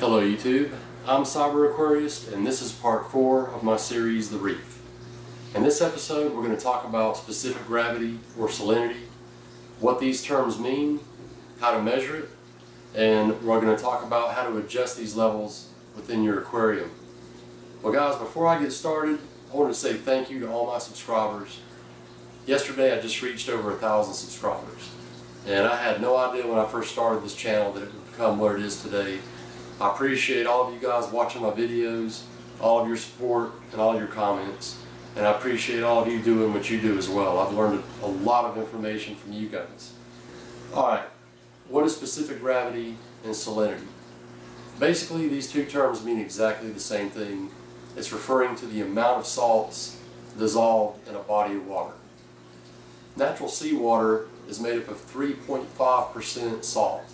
Hello YouTube, I'm Cyber Aquarist and this is part 4 of my series The Reef. In this episode we're going to talk about specific gravity or salinity, what these terms mean, how to measure it, and we're going to talk about how to adjust these levels within your aquarium. Well guys, before I get started, I want to say thank you to all my subscribers. Yesterday I just reached over a thousand subscribers and I had no idea when I first started this channel that it would become what it is today I appreciate all of you guys watching my videos, all of your support, and all your comments. And I appreciate all of you doing what you do as well. I've learned a lot of information from you guys. Alright, what is specific gravity and salinity? Basically, these two terms mean exactly the same thing. It's referring to the amount of salts dissolved in a body of water. Natural seawater is made up of 3.5% salt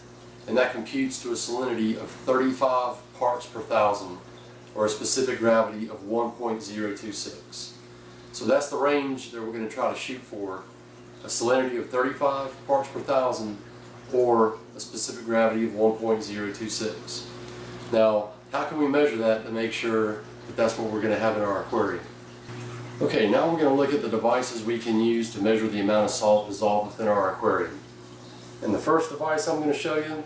and that computes to a salinity of 35 parts per thousand or a specific gravity of 1.026. So that's the range that we're going to try to shoot for, a salinity of 35 parts per thousand or a specific gravity of 1.026. Now, how can we measure that to make sure that that's what we're going to have in our aquarium? Okay, now we're going to look at the devices we can use to measure the amount of salt dissolved within our aquarium. And the first device I'm going to show you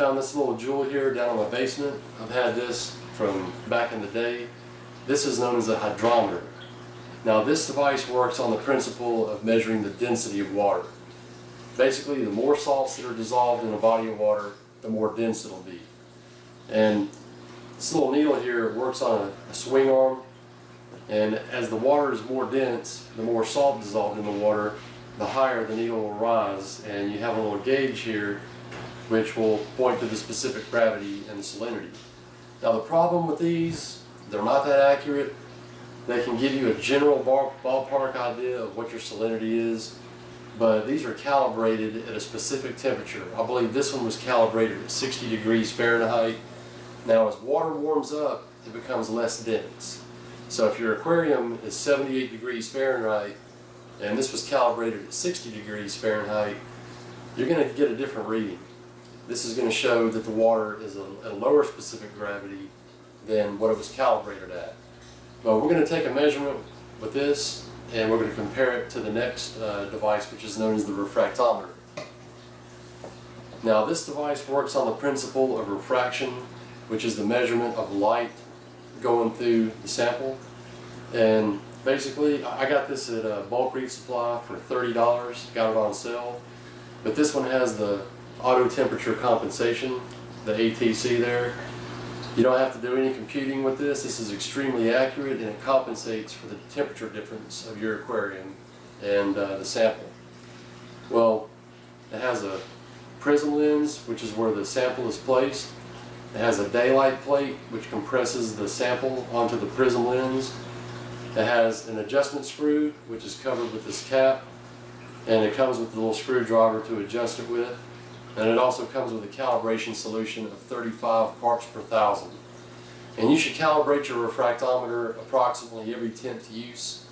found this little jewel here down in my basement. I've had this from back in the day. This is known as a hydrometer. Now this device works on the principle of measuring the density of water. Basically the more salts that are dissolved in a body of water, the more dense it'll be. And this little needle here works on a, a swing arm and as the water is more dense, the more salt dissolved in the water, the higher the needle will rise. And you have a little gauge here which will point to the specific gravity and salinity. Now the problem with these, they're not that accurate. They can give you a general ballpark idea of what your salinity is, but these are calibrated at a specific temperature. I believe this one was calibrated at 60 degrees Fahrenheit. Now as water warms up, it becomes less dense. So if your aquarium is 78 degrees Fahrenheit, and this was calibrated at 60 degrees Fahrenheit, you're going to get a different reading. This is going to show that the water is a, a lower specific gravity than what it was calibrated at. But we're going to take a measurement with this and we're going to compare it to the next uh, device which is known as the refractometer. Now this device works on the principle of refraction which is the measurement of light going through the sample and basically I got this at a bulk reef supply for $30 got it on sale but this one has the auto temperature compensation, the ATC there. You don't have to do any computing with this. This is extremely accurate and it compensates for the temperature difference of your aquarium and uh, the sample. Well, it has a prism lens, which is where the sample is placed. It has a daylight plate, which compresses the sample onto the prism lens. It has an adjustment screw, which is covered with this cap, and it comes with a little screwdriver to adjust it with and it also comes with a calibration solution of 35 parts per thousand. And you should calibrate your refractometer approximately every 10th use.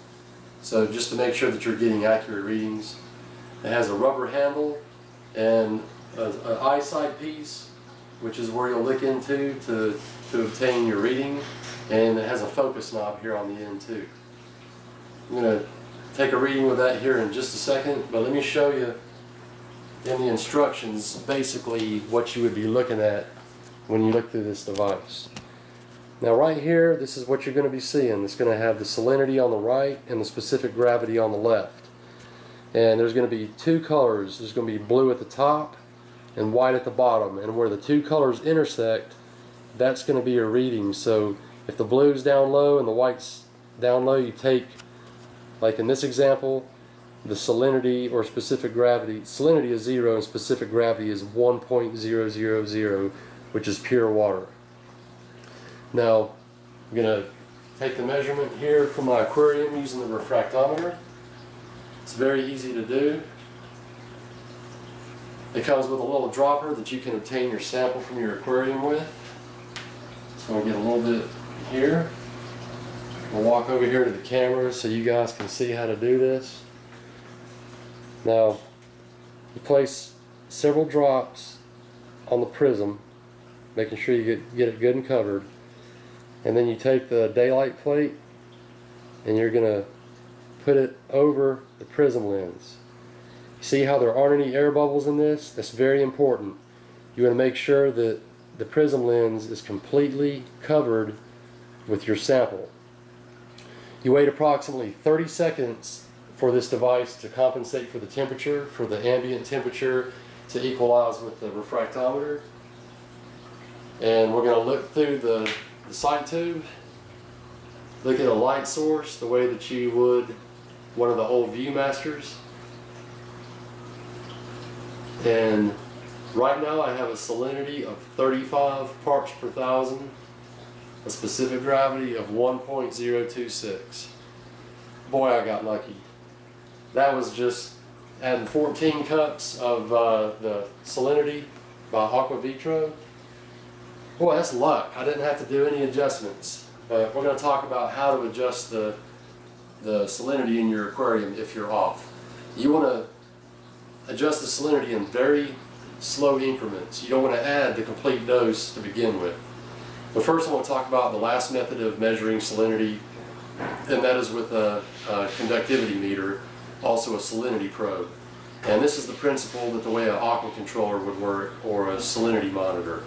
So just to make sure that you're getting accurate readings. It has a rubber handle and an eyesight piece, which is where you'll look into to, to obtain your reading. And it has a focus knob here on the end too. I'm going to take a reading with that here in just a second, but let me show you in the instructions basically what you would be looking at when you look through this device. Now right here, this is what you're going to be seeing. It's going to have the salinity on the right and the specific gravity on the left. And there's going to be two colors. There's going to be blue at the top and white at the bottom. And where the two colors intersect, that's going to be your reading. So if the blue's down low and the white's down low, you take, like in this example, the salinity or specific gravity, salinity is zero and specific gravity is 1.000, which is pure water. Now, I'm going to take the measurement here from my aquarium using the refractometer. It's very easy to do. It comes with a little dropper that you can obtain your sample from your aquarium with. So I'll get a little bit here. We'll walk over here to the camera so you guys can see how to do this. Now, you place several drops on the prism making sure you get, get it good and covered. And then you take the daylight plate and you're going to put it over the prism lens. See how there aren't any air bubbles in this? That's very important. You want to make sure that the prism lens is completely covered with your sample. You wait approximately 30 seconds for this device to compensate for the temperature, for the ambient temperature to equalize with the refractometer. And we're going to look through the, the sight tube, look at a light source the way that you would one of the old Viewmasters. And right now I have a salinity of 35 parts per thousand, a specific gravity of 1.026. Boy, I got lucky. That was just adding 14 cups of uh, the salinity by AquaVitro. Boy, that's luck. I didn't have to do any adjustments. But we're going to talk about how to adjust the, the salinity in your aquarium if you're off. You want to adjust the salinity in very slow increments. You don't want to add the complete dose to begin with. But first I want to talk about the last method of measuring salinity, and that is with a, a conductivity meter, also a salinity probe. And this is the principle that the way an aqua controller would work or a salinity monitor.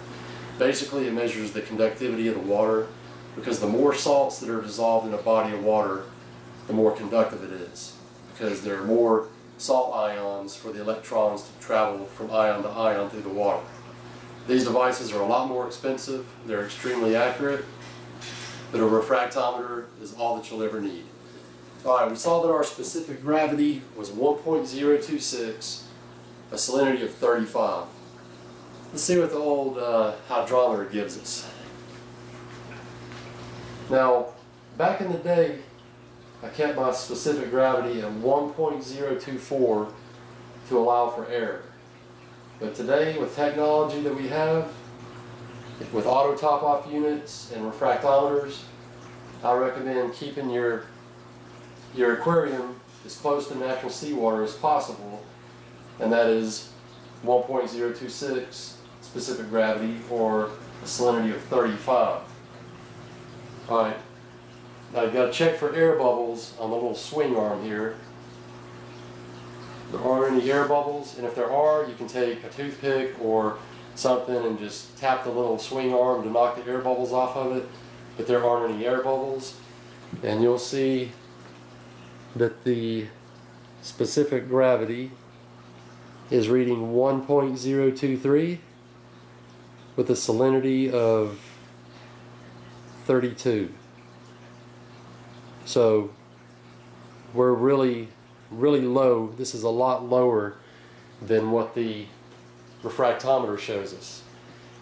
Basically it measures the conductivity of the water because the more salts that are dissolved in a body of water, the more conductive it is because there are more salt ions for the electrons to travel from ion to ion through the water. These devices are a lot more expensive, they're extremely accurate, but a refractometer is all that you'll ever need. Alright, we saw that our specific gravity was 1.026, a salinity of 35. Let's see what the old uh, hydrometer gives us. Now, back in the day, I kept my specific gravity at 1.024 to allow for error. But today, with technology that we have, with auto top-off units and refractometers, I recommend keeping your, your aquarium as close to natural seawater as possible, and that is 1.026 specific gravity or a salinity of 35. Alright, now you've got to check for air bubbles on the little swing arm here. There aren't any air bubbles, and if there are, you can take a toothpick or something and just tap the little swing arm to knock the air bubbles off of it, but there aren't any air bubbles. And you'll see that the specific gravity is reading 1.023 with a salinity of 32. So we're really, really low. This is a lot lower than what the refractometer shows us.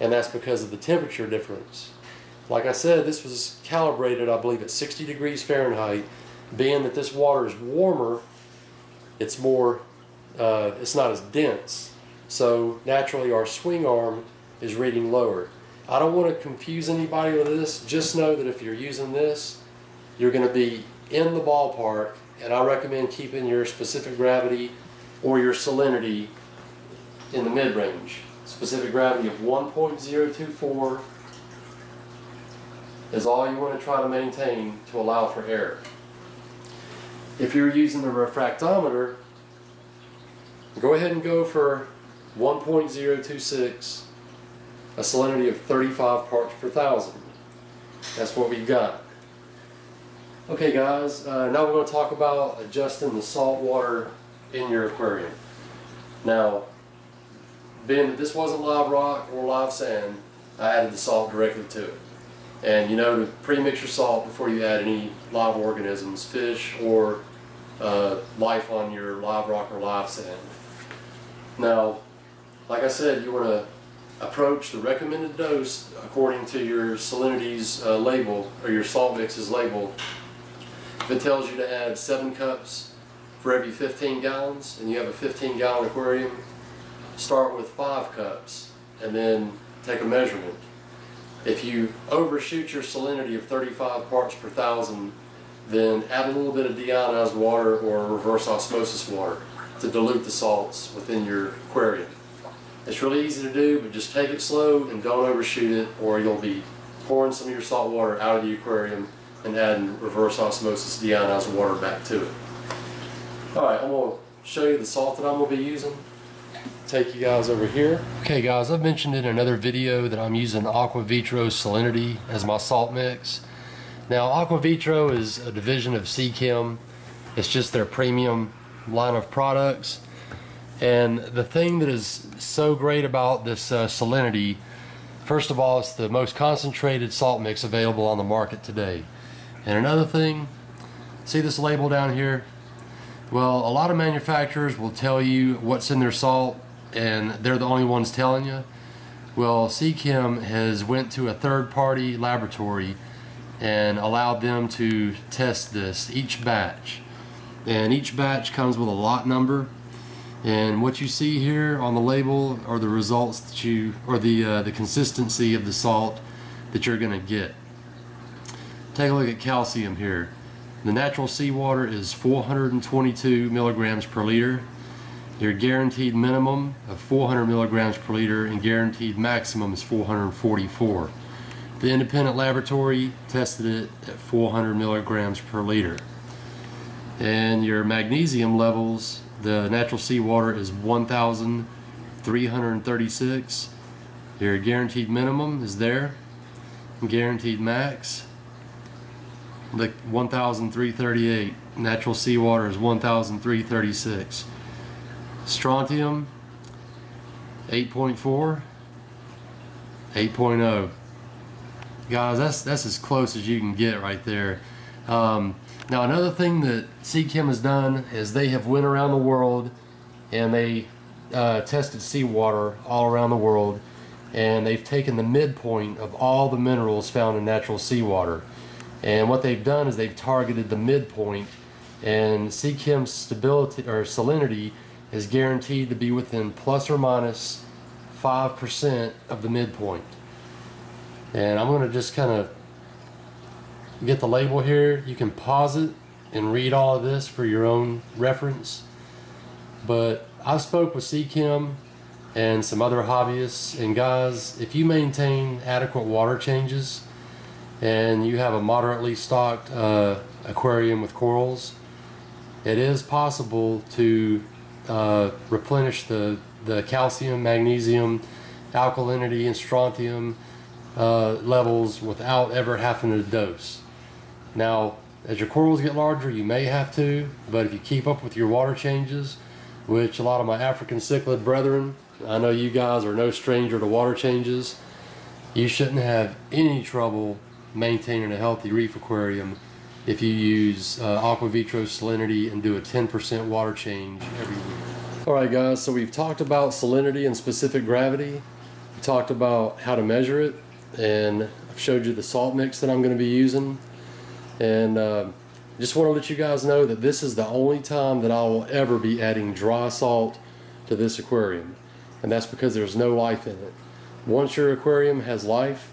And that's because of the temperature difference. Like I said, this was calibrated, I believe, at 60 degrees Fahrenheit. Being that this water is warmer, it's more, uh, it's not as dense. So naturally our swing arm is reading lower. I don't want to confuse anybody with this. Just know that if you're using this, you're going to be in the ballpark, and I recommend keeping your specific gravity or your salinity in the mid-range. Specific gravity of 1.024 is all you want to try to maintain to allow for error. If you're using the refractometer, go ahead and go for 1.026 a salinity of 35 parts per thousand. That's what we've got. Okay guys, uh, now we're going to talk about adjusting the salt water in your aquarium. Now, being that this wasn't live rock or live sand, I added the salt directly to it. And you know to pre-mix your salt before you add any live organisms, fish or uh, life on your live rock or live sand. Now, like I said, you want to approach the recommended dose according to your salinity's uh, label or your salt mix's label. If it tells you to add 7 cups for every 15 gallons and you have a 15 gallon aquarium, start with 5 cups and then take a measurement. If you overshoot your salinity of 35 parts per thousand, then add a little bit of deionized water or reverse osmosis water to dilute the salts within your aquarium. It's really easy to do, but just take it slow and don't overshoot it or you'll be pouring some of your salt water out of the aquarium and adding reverse osmosis deionized water back to it. Alright, I'm going to show you the salt that I'm going to be using. Take you guys over here. Okay guys, I've mentioned in another video that I'm using AquaVitro Salinity as my salt mix. Now Aquavitro is a division of Seachem. It's just their premium line of products. And the thing that is so great about this uh, salinity, first of all, it's the most concentrated salt mix available on the market today. And another thing, see this label down here? Well, a lot of manufacturers will tell you what's in their salt and they're the only ones telling you. Well, Seachem has went to a third-party laboratory and allowed them to test this each batch. And each batch comes with a lot number. And what you see here on the label are the results that you, or the uh, the consistency of the salt that you're going to get. Take a look at calcium here. The natural seawater is 422 milligrams per liter. Your guaranteed minimum of 400 milligrams per liter and guaranteed maximum is 444. The independent laboratory tested it at 400 milligrams per liter. And your magnesium levels, the natural seawater is 1,336. Your guaranteed minimum is there. Guaranteed max, the 1,338. Natural seawater is 1,336. Strontium, 8.4, 8.0 guys that's that's as close as you can get right there. Um, now another thing that Seachem has done is they have went around the world and they uh, tested seawater all around the world and they've taken the midpoint of all the minerals found in natural seawater. And what they've done is they've targeted the midpoint and Seachem's stability or salinity is guaranteed to be within plus or minus 5% of the midpoint and I'm going to just kind of get the label here. You can pause it and read all of this for your own reference. But I spoke with Seachem and some other hobbyists and guys, if you maintain adequate water changes and you have a moderately stocked uh, aquarium with corals, it is possible to uh, replenish the, the calcium, magnesium, alkalinity, and strontium uh, levels without ever having to dose. Now, as your corals get larger, you may have to, but if you keep up with your water changes, which a lot of my African cichlid brethren, I know you guys are no stranger to water changes, you shouldn't have any trouble maintaining a healthy reef aquarium if you use uh, AquaVitro Salinity and do a 10% water change every week. Alright guys, so we've talked about salinity and specific gravity. We talked about how to measure it and I've showed you the salt mix that I'm going to be using. And uh, just want to let you guys know that this is the only time that I will ever be adding dry salt to this aquarium. And that's because there's no life in it. Once your aquarium has life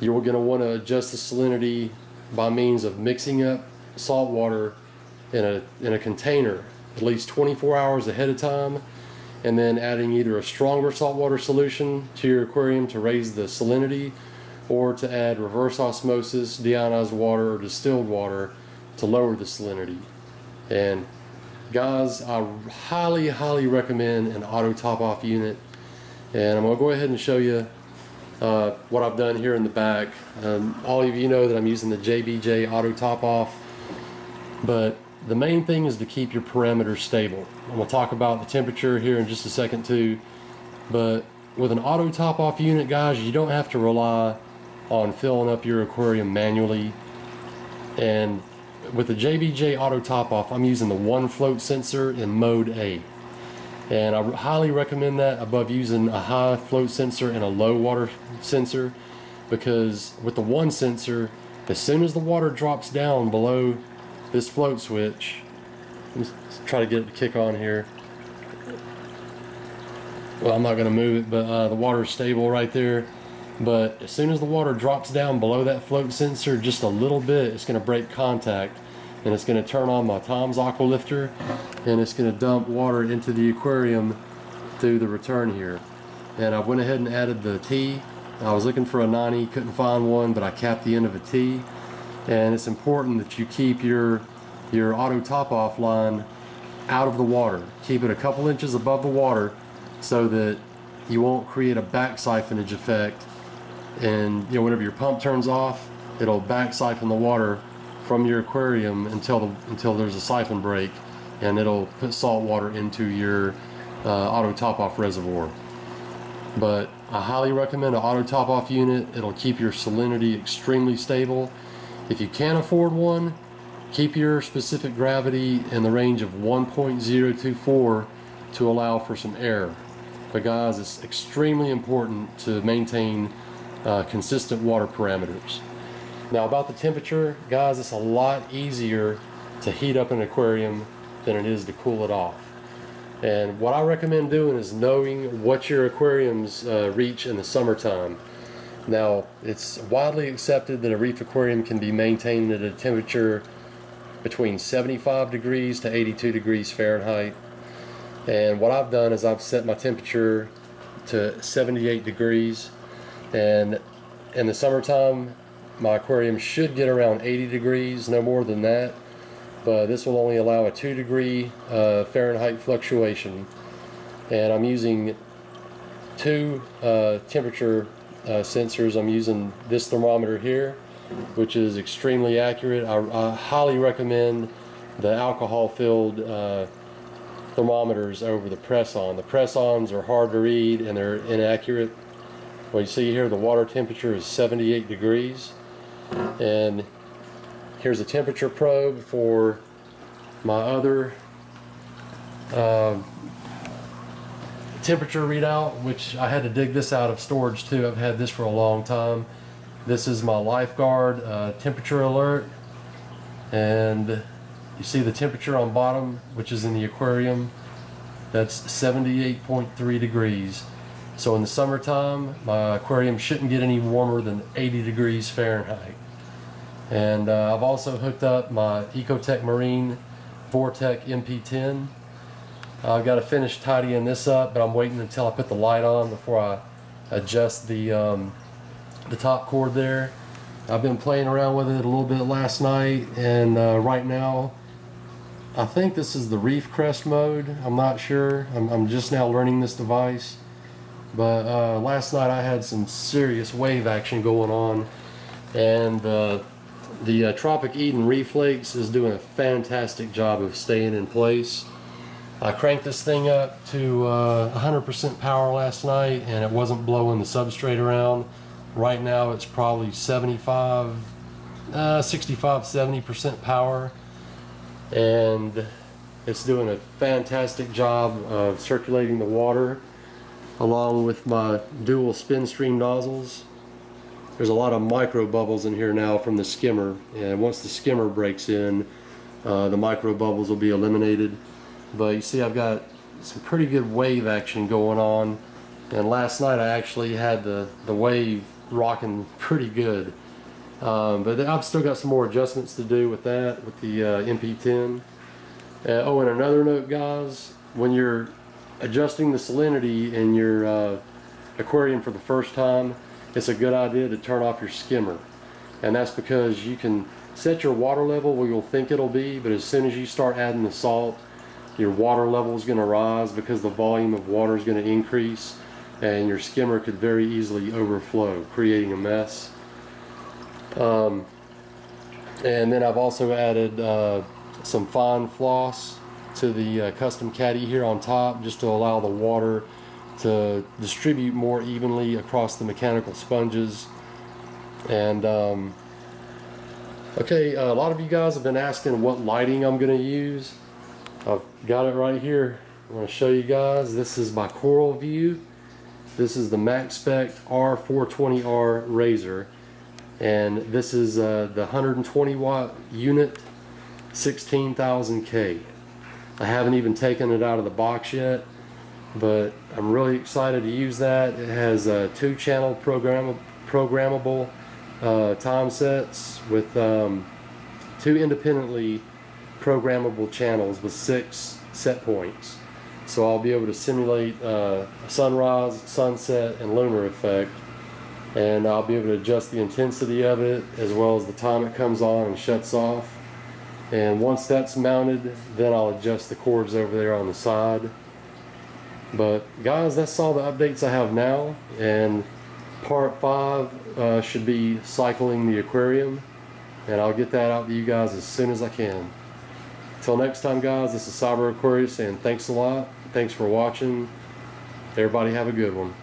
you're going to want to adjust the salinity by means of mixing up salt water in a, in a container at least 24 hours ahead of time and then adding either a stronger saltwater solution to your aquarium to raise the salinity or to add reverse osmosis, deionized water, or distilled water to lower the salinity. And guys, I highly, highly recommend an auto top off unit. And I'm to go ahead and show you uh, what I've done here in the back. Um, all of you know that I'm using the JBJ auto top off, but the main thing is to keep your parameters stable. I'm to talk about the temperature here in just a second too, but with an auto top off unit guys, you don't have to rely on filling up your aquarium manually. And with the JBJ auto top off, I'm using the one float sensor in mode A. And I highly recommend that above using a high float sensor and a low water sensor because with the one sensor, as soon as the water drops down below this float switch, let's try to get it to kick on here. Well, I'm not going to move it, but uh, the water is stable right there. But as soon as the water drops down below that float sensor just a little bit, it's going to break contact and it's going to turn on my Tom's Aqualifter and it's going to dump water into the aquarium through the return here. and I went ahead and added the T. I was looking for a 90, couldn't find one, but I capped the end of a T. And it's important that you keep your, your auto top off line out of the water. Keep it a couple inches above the water so that you won't create a back siphonage effect. And you know, whenever your pump turns off, it'll back siphon the water from your aquarium until the, until there's a siphon break, and it'll put salt water into your uh, auto top off reservoir. But I highly recommend an auto top off unit. It'll keep your salinity extremely stable. If you can't afford one, keep your specific gravity in the range of 1.024 to allow for some air. But guys, it's extremely important to maintain uh, consistent water parameters. Now about the temperature, guys, it's a lot easier to heat up an aquarium than it is to cool it off. And what I recommend doing is knowing what your aquariums uh, reach in the summertime. Now, it's widely accepted that a reef aquarium can be maintained at a temperature between 75 degrees to 82 degrees Fahrenheit. And what I've done is I've set my temperature to 78 degrees. And in the summertime, my aquarium should get around 80 degrees, no more than that. But this will only allow a 2 degree uh, Fahrenheit fluctuation. And I'm using two uh, temperature uh, sensors. I'm using this thermometer here, which is extremely accurate. I, I highly recommend the alcohol filled uh, thermometers over the press-on. The press-ons are hard to read and they're inaccurate. Well, you see here the water temperature is 78 degrees and here's a temperature probe for my other uh, temperature readout which I had to dig this out of storage too. I've had this for a long time. This is my lifeguard uh, temperature alert. And you see the temperature on bottom which is in the aquarium? That's 78.3 degrees. So in the summertime, my aquarium shouldn't get any warmer than 80 degrees Fahrenheit. And uh, I've also hooked up my Ecotech Marine Vortech MP10. I've got to finish tidying this up, but I'm waiting until I put the light on before I adjust the, um, the top cord there. I've been playing around with it a little bit last night, and uh, right now, I think this is the Reef Crest mode. I'm not sure. I'm, I'm just now learning this device. But uh, last night I had some serious wave action going on and uh, the uh, Tropic Eden Reflex is doing a fantastic job of staying in place. I cranked this thing up to 100% uh, power last night and it wasn't blowing the substrate around. Right now it's probably 75, uh, 65, 70% power and it's doing a fantastic job of circulating the water along with my dual spin stream nozzles. There's a lot of micro bubbles in here now from the skimmer and once the skimmer breaks in uh, the micro bubbles will be eliminated but you see I've got some pretty good wave action going on. And last night I actually had the the wave rocking pretty good. Um, but I've still got some more adjustments to do with that with the uh, MP10 uh, oh and another note guys when you're adjusting the salinity in your uh, aquarium for the first time, it's a good idea to turn off your skimmer. And that's because you can set your water level where you'll think it'll be, but as soon as you start adding the salt, your water level is going to rise because the volume of water is going to increase and your skimmer could very easily overflow, creating a mess. Um, and then I've also added uh, some fine floss to the uh, custom caddy here on top just to allow the water to distribute more evenly across the mechanical sponges and um, okay a lot of you guys have been asking what lighting I'm gonna use got it right here. I'm going to show you guys. This is my coral view. This is the Maxspect R420R Razor. And this is uh, the 120 watt unit 16,000K I haven't even taken it out of the box yet, but I'm really excited to use that. It has uh, two channel program programmable uh, time sets with um, two independently programmable channels with six set points. So I'll be able to simulate uh, a sunrise, sunset, and lunar effect. And I'll be able to adjust the intensity of it as well as the time it comes on and shuts off. And once that's mounted, then I'll adjust the cords over there on the side. But guys, that's all the updates I have now. And part five uh, should be cycling the aquarium. And I'll get that out to you guys as soon as I can. Till next time, guys, this is Cyber Aquarist, and thanks a lot. Thanks for watching. Everybody have a good one.